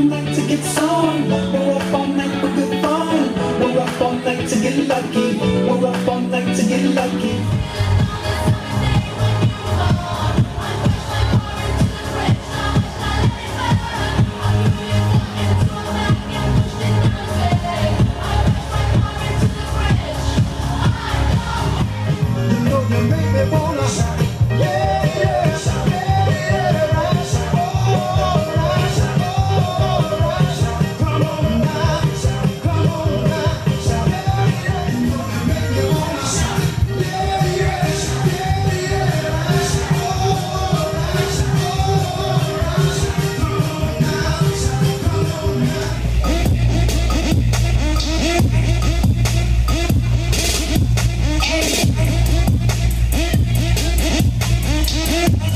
all night to get some. We're up all night for good fun. We're up all night to get lucky. We're up all night.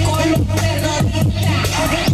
Con los perros